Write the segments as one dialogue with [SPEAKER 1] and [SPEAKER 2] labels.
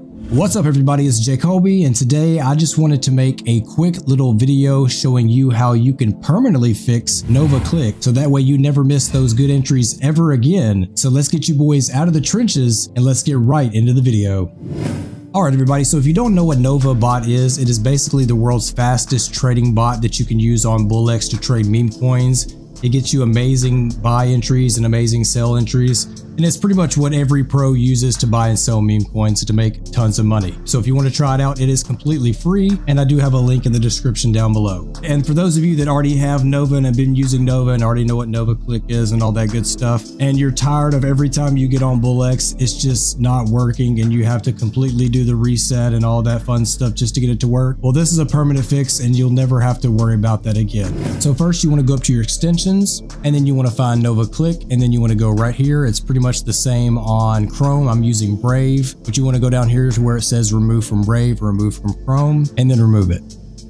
[SPEAKER 1] What's up everybody, it's jKolby and today I just wanted to make a quick little video showing you how you can permanently fix Nova Click so that way you never miss those good entries ever again. So let's get you boys out of the trenches and let's get right into the video. Alright everybody, so if you don't know what Nova Bot is, it is basically the world's fastest trading bot that you can use on BullX to trade meme coins. It gets you amazing buy entries and amazing sell entries and it's pretty much what every pro uses to buy and sell meme coins to make tons of money. So if you want to try it out, it is completely free and I do have a link in the description down below. And for those of you that already have Nova and have been using Nova and already know what Nova Click is and all that good stuff, and you're tired of every time you get on BullX, it's just not working and you have to completely do the reset and all that fun stuff just to get it to work. Well, this is a permanent fix and you'll never have to worry about that again. So first you want to go up to your extensions and then you want to find Nova Click and then you want to go right here. It's pretty much the same on Chrome. I'm using Brave, but you want to go down here to where it says remove from Brave, remove from Chrome, and then remove it.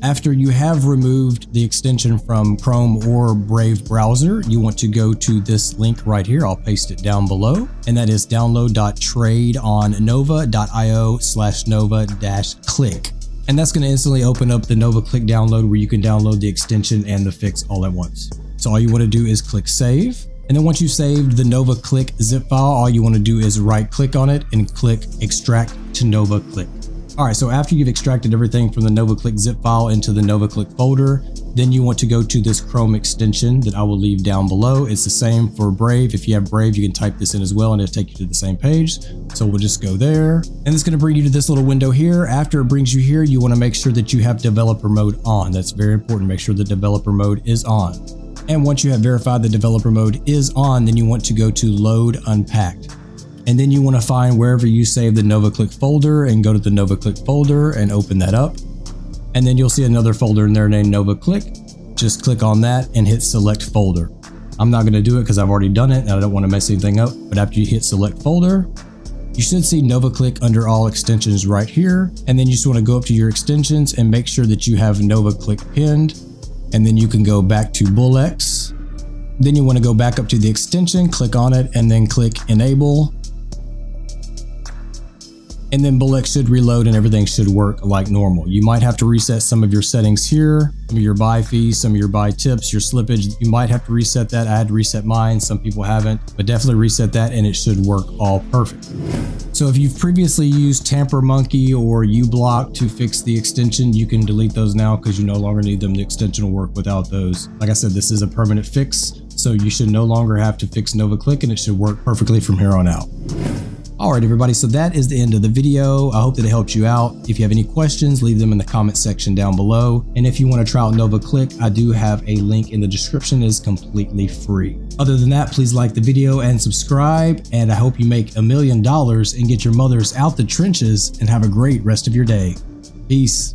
[SPEAKER 1] After you have removed the extension from Chrome or Brave browser, you want to go to this link right here. I'll paste it down below, and that is download.trade on nova.io slash nova dash click. And that's going to instantly open up the Nova Click download where you can download the extension and the fix all at once. So all you want to do is click save and then once you saved the Nova Click zip file, all you want to do is right click on it and click extract to Nova Click. All right, so after you've extracted everything from the Nova Click zip file into the Nova Click folder, then you want to go to this Chrome extension that I will leave down below. It's the same for Brave. If you have Brave, you can type this in as well and it'll take you to the same page. So we'll just go there. And it's gonna bring you to this little window here. After it brings you here, you wanna make sure that you have developer mode on. That's very important. Make sure the developer mode is on. And once you have verified the developer mode is on, then you want to go to load unpacked. And then you want to find wherever you save the NovaClick folder and go to the NovaClick folder and open that up. And then you'll see another folder in there named NovaClick. Just click on that and hit select folder. I'm not going to do it because I've already done it and I don't want to mess anything up. But after you hit select folder, you should see NovaClick under all extensions right here. And then you just want to go up to your extensions and make sure that you have NovaClick pinned and then you can go back to BullX. Then you want to go back up to the extension, click on it, and then click enable and then BullX should reload and everything should work like normal. You might have to reset some of your settings here, some of your buy fees, some of your buy tips, your slippage. You might have to reset that. I had to reset mine. Some people haven't, but definitely reset that and it should work all perfect. So if you've previously used Tampermonkey or uBlock to fix the extension, you can delete those now because you no longer need them. The extension will work without those. Like I said, this is a permanent fix, so you should no longer have to fix NovaClick and it should work perfectly from here on out. Alright everybody, so that is the end of the video. I hope that it helped you out. If you have any questions, leave them in the comment section down below. And if you want to try out Nova Click, I do have a link in the description. It is completely free. Other than that, please like the video and subscribe. And I hope you make a million dollars and get your mothers out the trenches and have a great rest of your day. Peace.